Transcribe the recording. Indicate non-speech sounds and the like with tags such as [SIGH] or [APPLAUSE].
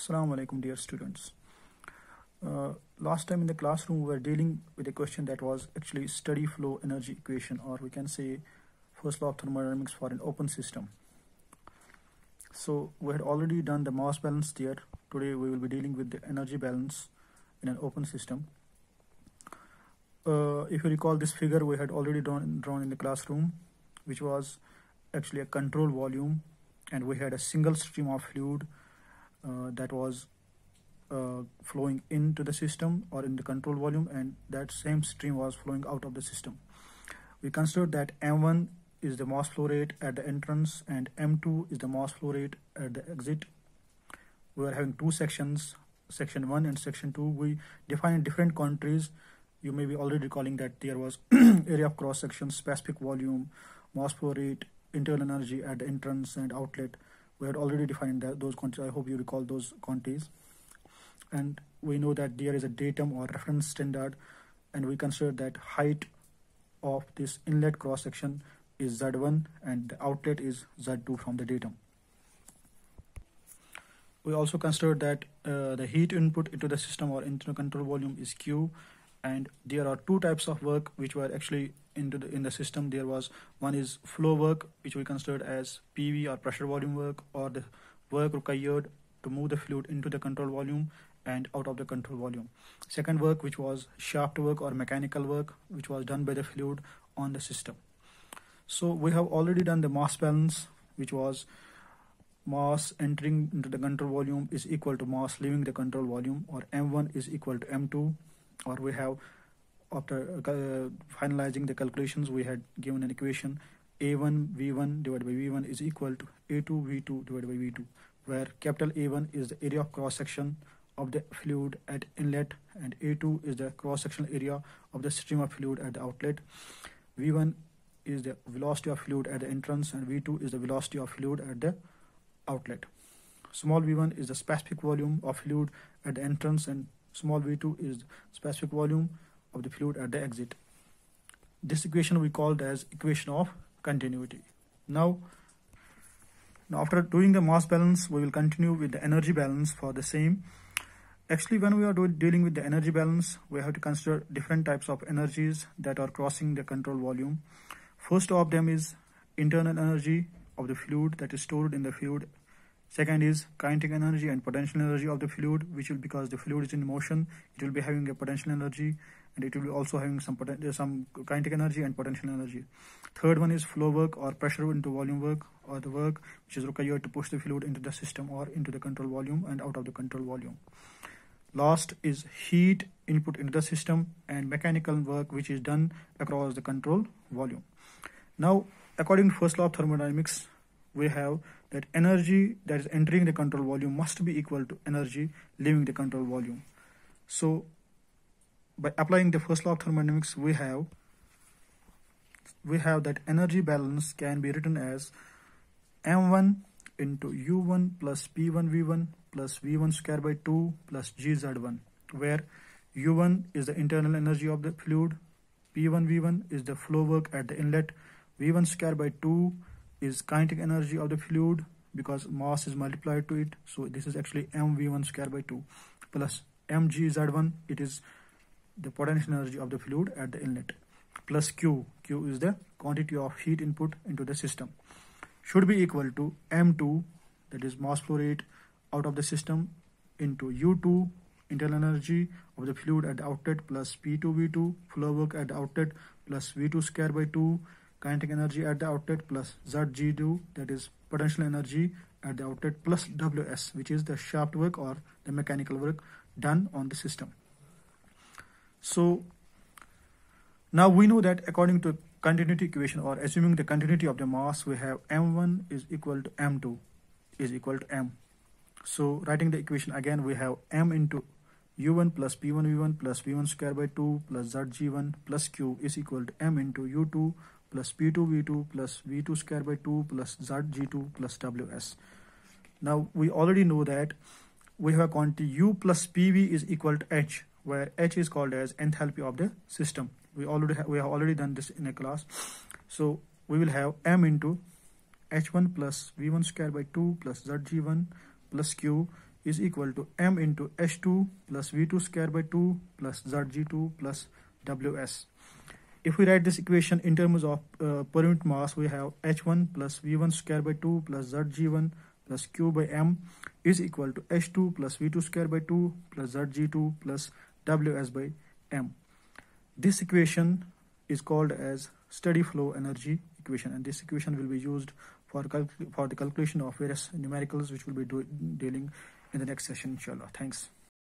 Assalamu alaikum dear students. Uh, last time in the classroom we were dealing with a question that was actually steady flow energy equation or we can say first law of thermodynamics for an open system. So we had already done the mass balance there. Today we will be dealing with the energy balance in an open system. Uh, if you recall this figure we had already drawn, drawn in the classroom which was actually a control volume and we had a single stream of fluid that was uh, flowing into the system or in the control volume and that same stream was flowing out of the system. We considered that M1 is the mass flow rate at the entrance and M2 is the mass flow rate at the exit. We are having two sections, section 1 and section 2. We define different quantities. You may be already recalling that there was [CLEARS THROAT] area of cross section, specific volume, mass flow rate, internal energy at the entrance and outlet. We had already defined that, those quantities. I hope you recall those quantities. And we know that there is a datum or reference standard and we consider that height of this inlet cross section is Z1 and the outlet is Z2 from the datum. We also consider that uh, the heat input into the system or internal control volume is Q and there are two types of work which were actually into the in the system there was one is flow work which we considered as PV or pressure volume work or the work required to move the fluid into the control volume and out of the control volume. Second work which was shaft work or mechanical work which was done by the fluid on the system. So we have already done the mass balance which was mass entering into the control volume is equal to mass leaving the control volume or M1 is equal to M2 or we have after uh, finalizing the calculations we had given an equation a1 v1 divided by v1 is equal to a2 v2 divided by v2 where capital A1 is the area of cross section of the fluid at inlet and A2 is the cross sectional area of the stream of fluid at the outlet. V1 is the velocity of fluid at the entrance and V2 is the velocity of fluid at the outlet. Small v1 is the specific volume of fluid at the entrance and small v2 is specific volume of the fluid at the exit. This equation we called as equation of continuity. Now now after doing the mass balance, we will continue with the energy balance for the same. Actually, when we are dealing with the energy balance, we have to consider different types of energies that are crossing the control volume. First of them is internal energy of the fluid that is stored in the fluid. Second is kinetic energy and potential energy of the fluid, which will because the fluid is in motion, it will be having a potential energy and it will be also having some uh, some kinetic energy and potential energy. Third one is flow work or pressure into volume work or the work which is required to push the fluid into the system or into the control volume and out of the control volume. Last is heat input into the system and mechanical work which is done across the control volume. Now, according to first law of thermodynamics, we have that energy that is entering the control volume must be equal to energy leaving the control volume. So, by applying the first law of thermodynamics, we have we have that energy balance can be written as m1 into u1 plus p1 v1 plus v1 square by 2 plus gz1 where u1 is the internal energy of the fluid p1 v1 is the flow work at the inlet v1 square by 2 is kinetic energy of the fluid because mass is multiplied to it. So this is actually mv1 square by 2 plus mgz1 it is the potential energy of the fluid at the inlet plus q. Q is the quantity of heat input into the system. Should be equal to m2 that is mass flow rate out of the system into u2 internal energy of the fluid at the outlet plus p2v2 flow work at the outlet plus v2 square by 2 kinetic energy at the outlet plus zg2 that is potential energy at the outlet plus ws which is the shaft work or the mechanical work done on the system. So now we know that according to continuity equation or assuming the continuity of the mass we have m1 is equal to m2 is equal to m. So writing the equation again we have m into u1 plus p1 v1 plus v1 square by 2 plus zg1 plus q is equal to m into u2 plus p2 v2 plus v2 square by 2 plus zg2 plus ws now we already know that we have a quantity u plus pv is equal to h where h is called as enthalpy of the system. We already have, we have already done this in a class. So we will have m into h1 plus v1 square by 2 plus zg1 plus q is equal to m into h2 plus v2 square by 2 plus zg2 plus ws. If we write this equation in terms of uh, per unit mass, we have h1 plus v1 square by 2 plus zg1 plus q by m is equal to h2 plus v2 square by 2 plus zg2 plus ws by m. This equation is called as steady flow energy equation and this equation will be used for, for the calculation of various numericals which will be dealing in the next session inshallah. Thanks.